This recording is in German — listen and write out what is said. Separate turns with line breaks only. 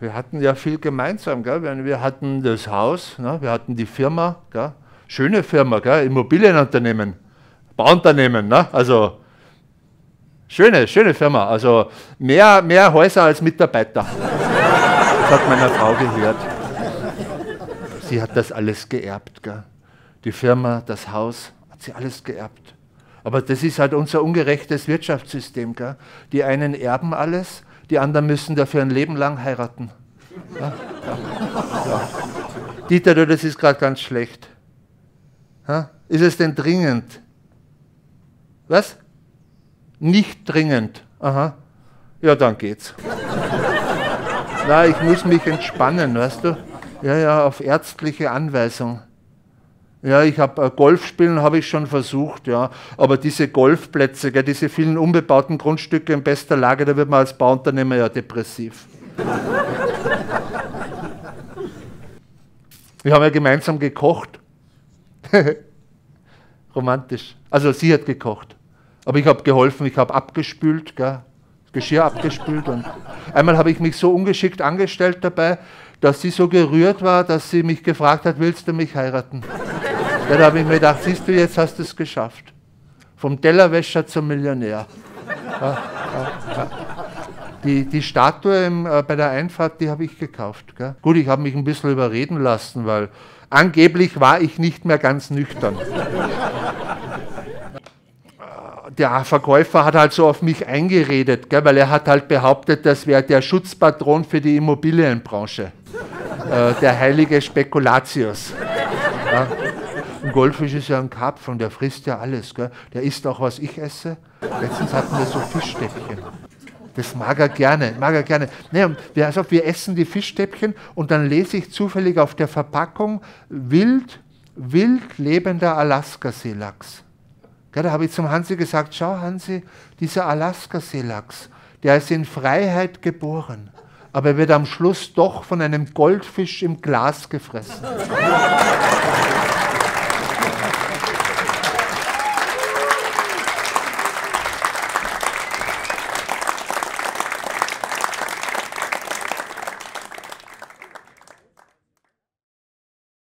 wir hatten ja viel gemeinsam. Gell? Wir hatten das Haus, ne? wir hatten die Firma, gell? schöne Firma, gell? Immobilienunternehmen, Bauunternehmen, ne? also schöne, schöne Firma, also mehr, mehr Häuser als Mitarbeiter. Das hat meiner Frau gehört. Sie hat das alles geerbt, gell? die Firma, das Haus, hat sie alles geerbt. Aber das ist halt unser ungerechtes Wirtschaftssystem. Gell? Die einen erben alles, die anderen müssen dafür ein Leben lang heiraten. Ja? Ja. Ja. Dieter, du, das ist gerade ganz schlecht. Ha? Ist es denn dringend? Was? Nicht dringend. Aha. Ja, dann geht's. Na, ich muss mich entspannen, weißt du? Ja, ja, auf ärztliche Anweisung. Ja, ich habe äh, Golfspielen habe ich schon versucht, ja, aber diese Golfplätze, gell, diese vielen unbebauten Grundstücke in bester Lage, da wird man als Bauunternehmer ja depressiv. Wir haben ja gemeinsam gekocht. Romantisch. Also sie hat gekocht. Aber ich habe geholfen, ich habe abgespült, gell, Geschirr abgespült. Und einmal habe ich mich so ungeschickt angestellt dabei, dass sie so gerührt war, dass sie mich gefragt hat, willst du mich heiraten? Ja, da habe ich mir gedacht, siehst du, jetzt hast du es geschafft. Vom Tellerwäscher zum Millionär. Die, die Statue im, äh, bei der Einfahrt, die habe ich gekauft. Gell? Gut, ich habe mich ein bisschen überreden lassen, weil angeblich war ich nicht mehr ganz nüchtern. der Verkäufer hat halt so auf mich eingeredet, gell, weil er hat halt behauptet, das wäre der Schutzpatron für die Immobilienbranche, äh, der heilige Spekulatius. Ja. Ein Goldfisch ist ja ein Karpfen, der frisst ja alles. Gell? Der isst auch, was ich esse. Letztens hatten wir so Fischstäbchen. Das mag er gerne, mag er gerne. Nee, wir, also wir essen die Fischstäbchen und dann lese ich zufällig auf der Verpackung wild, wild lebender Alaska-Seelachs. Da habe ich zum Hansi gesagt, schau Hansi, dieser Alaska-Seelachs, der ist in Freiheit geboren, aber er wird am Schluss doch von einem Goldfisch im Glas gefressen.